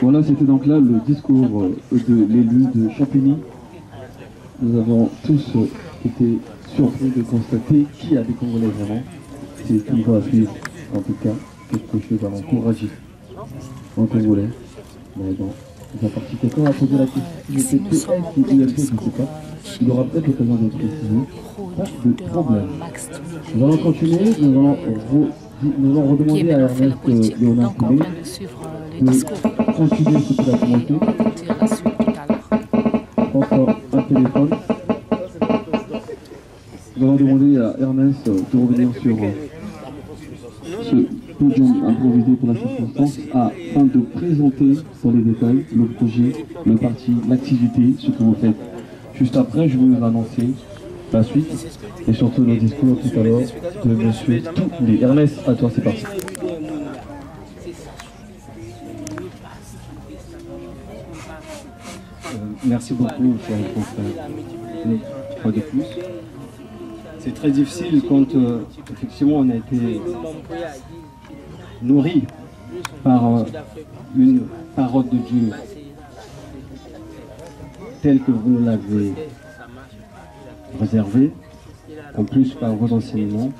Voilà, c'était donc là le discours de l'élu de Champigny. Nous avons tous été surpris de constater qui a des Congolais vraiment. C'est une va suivre, en tout cas, quelque chose à encourager en Congolais. Mais bon, il partie quelqu'un a posé la question. En plein je ne sais pas. Il aura peut-être l'occasion de préciser. Pas de problème. Nous allons continuer, nous allons, re- nous allons redemander à Ernest Léonard Koumé euh, continuer ce qu'il a commenté. Encore un téléphone. Nous allons demander à Ernest de revenir sur euh, ce podium improvisé pour la circonstance afin de présenter dans les détails le projet, le parti, l'activité, ce que vous faites. Juste après, je vais vous annoncer la suite et surtout le discours tout à l'heure de monsieur Touklé. Ernest, à toi, c'est parti. Euh, merci beaucoup, cher confrère. De plus. C'est très difficile quand euh, effectivement on a été nourri par euh, une parole de Dieu telle que vous l'avez réservée, en plus par vos enseignements.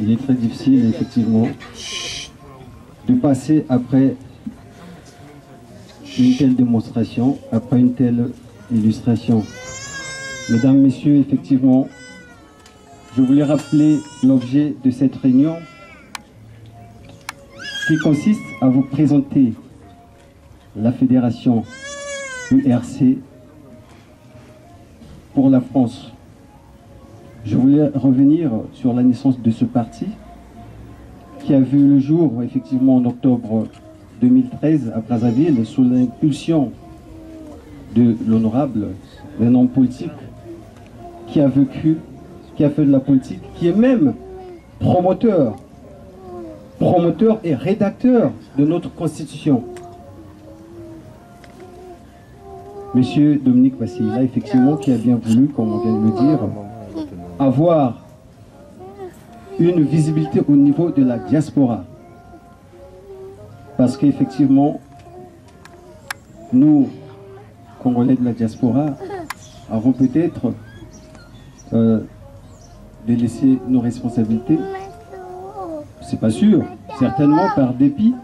Il est très difficile effectivement de passer après une telle démonstration, après une telle illustration. Mesdames, Messieurs, effectivement, je voulais rappeler l'objet de cette réunion qui consiste à vous présenter la fédération URC pour la France. Je voulais revenir sur la naissance de ce parti qui a vu le jour effectivement en octobre 2013 à Brazzaville sous l'impulsion de l'honorable, un homme politique qui a vécu, qui a fait de la politique, qui est même promoteur, promoteur et rédacteur de notre constitution. Monsieur Dominique Vassila, effectivement, qui a bien voulu, comme on vient de le dire, avoir une visibilité au niveau de la diaspora. Parce qu'effectivement, nous, Congolais de la diaspora, avons peut-être euh, délaissé nos responsabilités. C'est pas sûr. Certainement par dépit,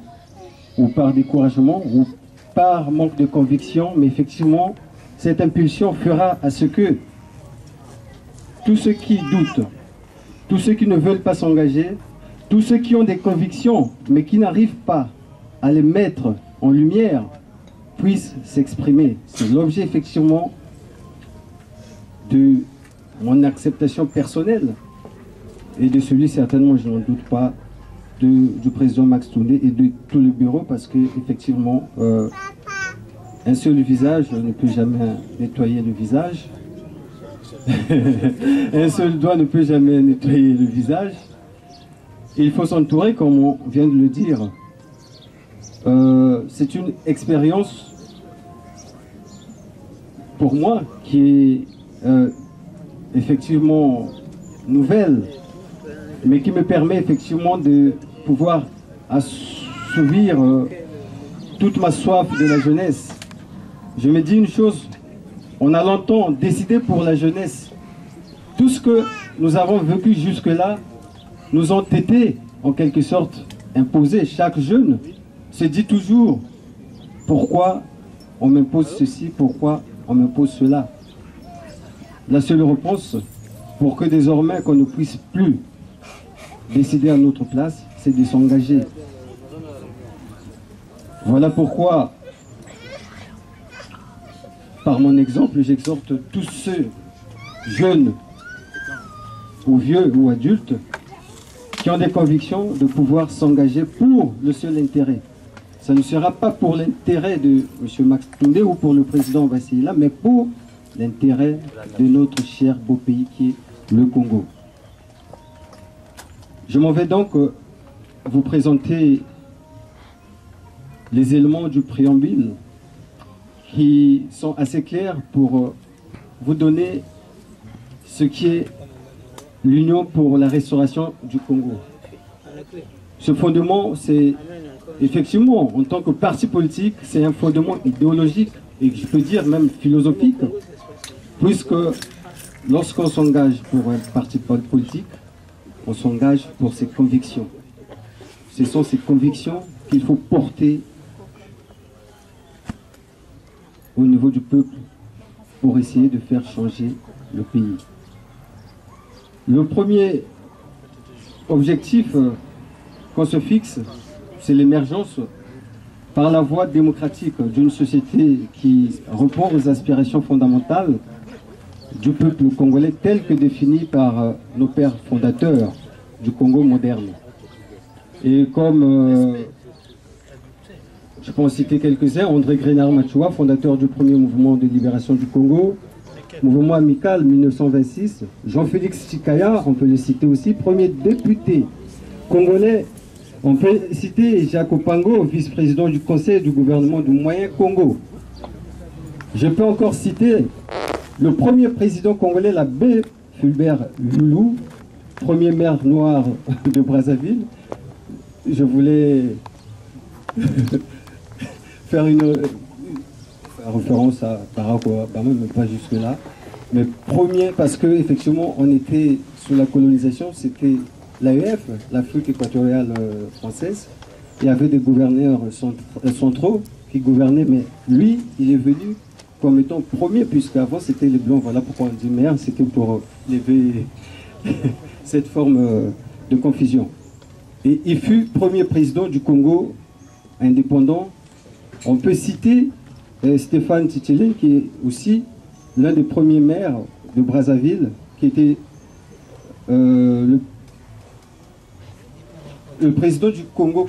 ou par découragement, ou par manque de conviction, mais effectivement, cette impulsion fera à ce que tous ceux qui doutent, tous ceux qui ne veulent pas s'engager, tous ceux qui ont des convictions, mais qui n'arrivent pas à les mettre en lumière, puissent s'exprimer. C'est l'objet effectivement de mon acceptation personnelle et de celui certainement, je n'en doute pas, de- du président Max Toundé et de tout le bureau parce que effectivement, euh, un seul visage ne peut jamais nettoyer le visage. un seul doigt ne peut jamais nettoyer le visage. Il faut s'entourer, comme on vient de le dire. Euh, c'est une expérience pour moi qui est euh, effectivement nouvelle, mais qui me permet effectivement de pouvoir assouvir euh, toute ma soif de la jeunesse. Je me dis une chose, on a longtemps décidé pour la jeunesse. Tout ce que nous avons vécu jusque-là nous ont été en quelque sorte imposés. Chaque jeune se dit toujours pourquoi on m'impose ceci, pourquoi on m'impose cela? La seule réponse pour que désormais qu'on ne puisse plus décider à notre place, c'est de s'engager. Voilà pourquoi, par mon exemple, j'exhorte tous ceux, jeunes ou vieux ou adultes, qui ont des convictions de pouvoir s'engager pour le seul intérêt. Ça ne sera pas pour l'intérêt de M. Max Toundé ou pour le président Vassila, mais pour l'intérêt de notre cher beau pays qui est le Congo. Je m'en vais donc euh, vous présenter les éléments du préambule qui sont assez clairs pour euh, vous donner ce qui est l'Union pour la restauration du Congo. ce fondement, c'est effectivement, en tant que parti politique, c'est un fondement idéologique et je peux dire même philosophique, puisque lorsqu'on s'engage pour un parti politique, on s'engage pour ses convictions. Ce sont ces convictions qu'il faut porter au niveau du peuple pour essayer de faire changer le pays. Le premier objectif euh, qu'on se fixe, c'est l'émergence par la voie démocratique d'une société qui répond aux aspirations fondamentales du peuple congolais tel que défini par euh, nos pères fondateurs du Congo moderne. Et comme euh, je peux en citer quelques-uns, André Grenard Machua, fondateur du premier mouvement de libération du Congo, mouvement amical 1926, Jean-Félix Chikaya, on peut le citer aussi, premier député congolais, on peut citer Jacques Opango, vice-président du conseil du gouvernement du Moyen Congo. Je peux encore citer le premier président congolais, l'abbé Fulbert Loulou, premier maire noir de Brazzaville. Je voulais faire une, référence à Barack Obama, mais pas jusque-là. Mais premier, parce que effectivement, on était sous la colonisation, c'était l'AEF, l'Afrique équatoriale euh, française. Il y avait des gouverneurs euh, centraux qui gouvernaient, mais lui, il est venu comme étant premier, puisqu'avant c'était les Blancs. Voilà pourquoi on dit merde, c'était pour lever cette forme euh, de confusion. Et il fut premier président du Congo indépendant. On peut citer euh, Stéphane Titile, qui est aussi l'un des premiers maires de Brazzaville, qui était euh, le, président du Congo,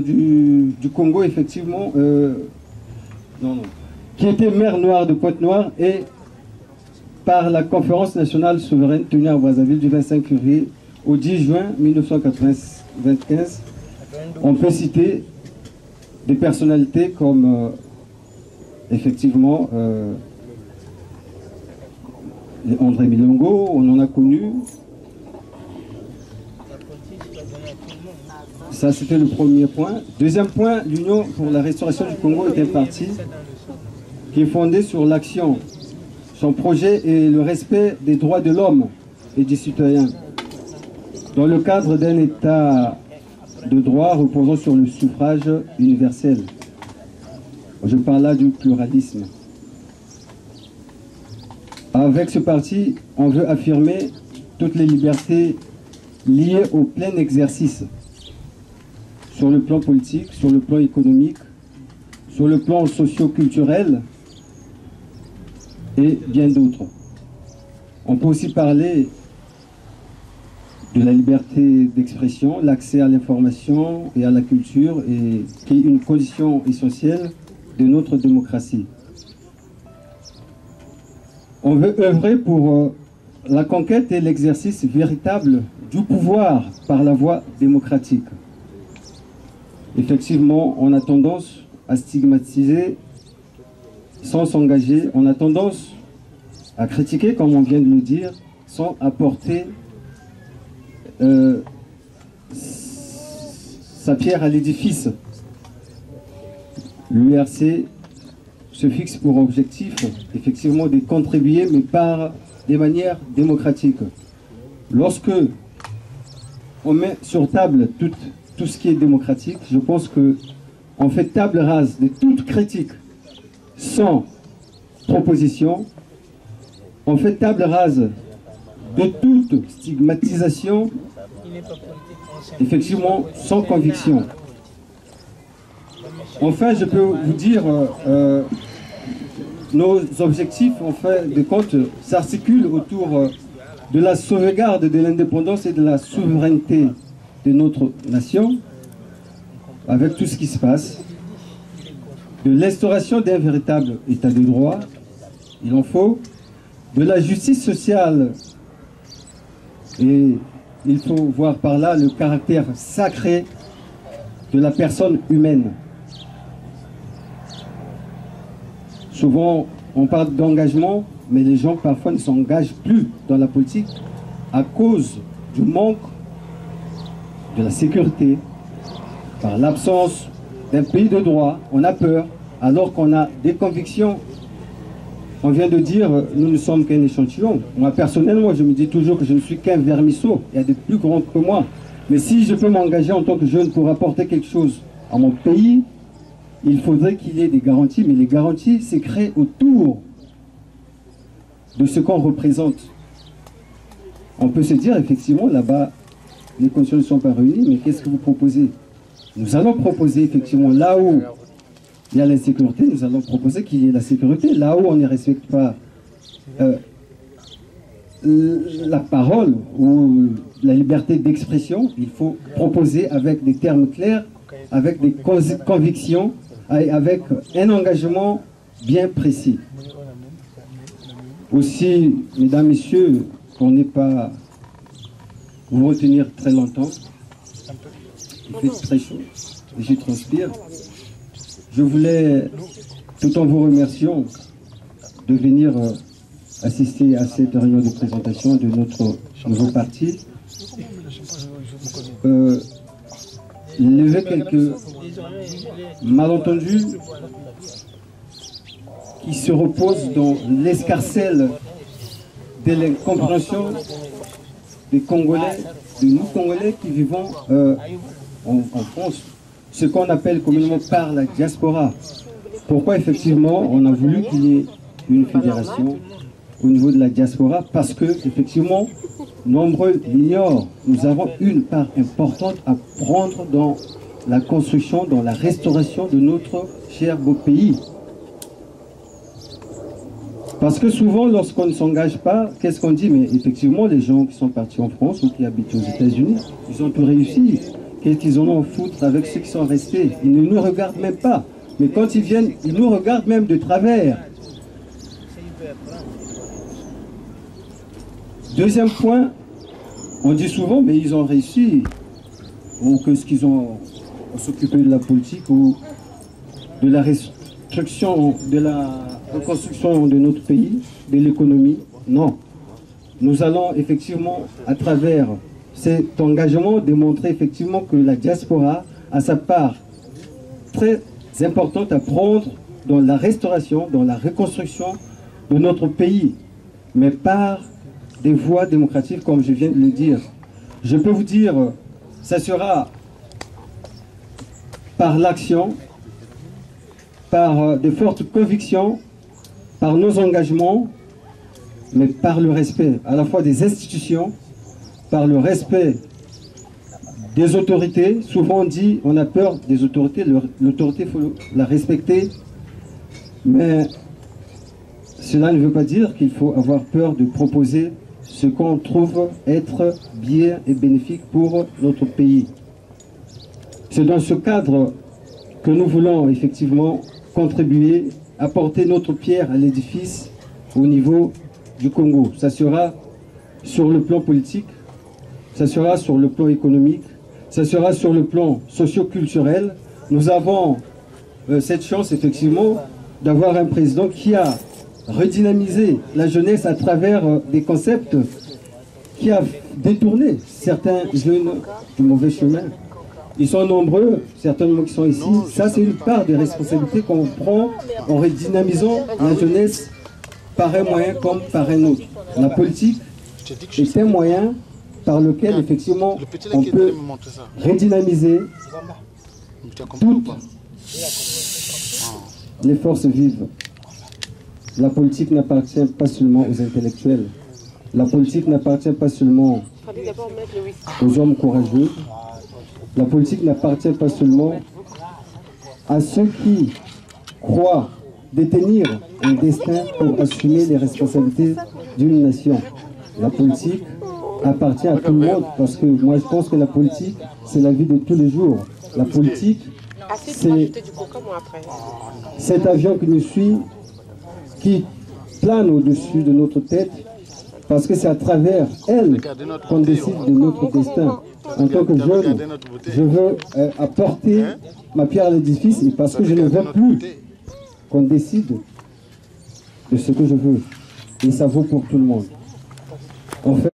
du, Congo effectivement, était maire noir de Pointe-Noire et par la conférence nationale souveraine tenue à Brazzaville du 25 février au 10 juin 1995. On peut citer des personnalités comme euh, effectivement euh, André Milongo, on en a connu. Ça, c'était le premier point. Deuxième point, l'Union pour la restauration du Congo est un parti qui est fondé sur l'action son projet est le respect des droits de l'homme et des citoyens dans le cadre d'un État de droit reposant sur le suffrage universel. Je parle là du pluralisme. Avec ce parti, on veut affirmer toutes les libertés liées au plein exercice sur le plan politique, sur le plan économique, sur le plan socio-culturel, et bien d'autres. On peut aussi parler de la liberté d'expression, l'accès à l'information et à la culture, et, qui est une condition essentielle de notre démocratie. On veut œuvrer pour euh, la conquête et l'exercice véritable du pouvoir par la voie démocratique. Effectivement, on a tendance à stigmatiser sans s'engager, on a tendance à critiquer, comme on vient de le dire, sans apporter euh, sa pierre à l'édifice. L'URC se fixe pour objectif, effectivement, de contribuer, mais par des manières démocratiques. Lorsque on met sur table tout, tout ce qui est démocratique, je pense que on fait table rase de toute critique sans proposition, on fait table rase de toute stigmatisation, effectivement sans conviction. Enfin, je peux vous dire, euh, euh, nos objectifs, en fait de compte, s'articulent autour euh, de la sauvegarde de l'indépendance et de la souveraineté de notre nation, avec tout ce qui se passe, de l'instauration d'un véritable état de droit, il en faut, de la justice sociale, et il faut voir par là le caractère sacré de la personne humaine. Souvent, on parle d'engagement, mais les gens parfois ne s'engagent plus dans la politique à cause du manque de la sécurité, par l'absence d'un pays de droit, on a peur, alors qu'on a des convictions. On vient de dire, nous ne sommes qu'un échantillon. Moi, personnellement, je me dis toujours que je ne suis qu'un vermisseau. Il y a des plus grands que moi. Mais si je peux m'engager en tant que jeune pour apporter quelque chose à mon pays, il faudrait qu'il y ait des garanties. Mais les garanties, c'est créé autour de ce qu'on représente. On peut se dire, effectivement, là-bas, les conditions ne sont pas réunies, mais qu'est-ce que vous proposez? Nous allons proposer, effectivement, là où il y a l'insécurité, nous allons proposer qu'il y ait la sécurité. Là où on ne respecte pas euh, la parole ou la liberté d'expression, il faut proposer avec des termes clairs, avec des convictions, avec un engagement bien précis. Aussi, mesdames, messieurs, pour ne pas vous retenir très longtemps, il fait très chaud, je transpire. Je voulais, tout en vous remerciant, de venir euh, assister à cette réunion de présentation de notre nouveau parti, euh, lever quelques malentendus qui se reposent dans l'escarcelle de l'incompréhension des Congolais, de nous Congolais qui vivons euh, en France ce qu'on appelle communément par la diaspora. Pourquoi effectivement on a voulu qu'il y ait une fédération au niveau de la diaspora? Parce que effectivement, nombreux l'ignorent. Nous avons une part importante à prendre dans la construction, dans la restauration de notre cher beau pays. Parce que souvent, lorsqu'on ne s'engage pas, qu'est-ce qu'on dit? Mais effectivement, les gens qui sont partis en France ou qui habitent aux États-Unis, ils ont tout réussi. Qu'est-ce qu'ils en ont foutre avec ceux qui sont restés Ils ne nous regardent même pas. Mais quand ils viennent, ils nous regardent même de travers. Deuxième point, on dit souvent, mais ils ont réussi. Ou qu'est-ce qu'ils ont s'occuper de la politique ou de la restructuration, de la reconstruction de notre pays, de l'économie. Non. Nous allons effectivement, à travers cet engagement démontrer effectivement que la diaspora a sa part très importante à prendre dans la restauration, dans la reconstruction de notre pays, mais par des voies démocratiques, comme je viens de le dire. Je peux vous dire, ça sera par l'action, par euh, de fortes convictions, par nos engagements, mais par le respect à la fois des institutions, par le respect des autorités. Souvent on dit, on a peur des autorités, l'autorité, faut la respecter. Mais cela ne veut pas dire qu'il faut avoir peur de proposer ce qu'on trouve être bien et bénéfique pour notre pays. C'est dans ce cadre que nous voulons effectivement contribuer, apporter notre pierre à l'édifice au niveau du Congo. Ça sera sur le plan politique, ça sera sur le plan économique, ça sera sur le plan socio-culturel. Nous avons euh, cette chance, effectivement, d'avoir un président qui a redynamisé la jeunesse à travers euh, des concepts qui a détourné certains jeunes du mauvais chemin. Ils sont nombreux, certainement qui sont ici. Ça, c'est une part des responsabilités qu'on prend en redynamisant la jeunesse par un moyen comme par un autre. La politique est un moyen par lequel effectivement on peut redynamiser toutes les forces vives. La politique n'appartient pas seulement aux intellectuels. La politique n'appartient pas seulement aux hommes courageux. La politique n'appartient pas seulement à ceux qui croient détenir un destin pour assumer les responsabilités d'une nation. La politique appartient à tout le monde parce que moi je pense que la politique, c'est la vie de tous les jours. La politique, c'est cet avion qui nous suit, qui plane au-dessus de notre tête, parce que c'est à travers elle qu'on décide de notre destin. En tant que jeune, je veux euh, apporter ma pierre à l'édifice parce que je ne veux plus qu'on décide de ce que je veux. Et ça vaut pour tout le monde. En fait,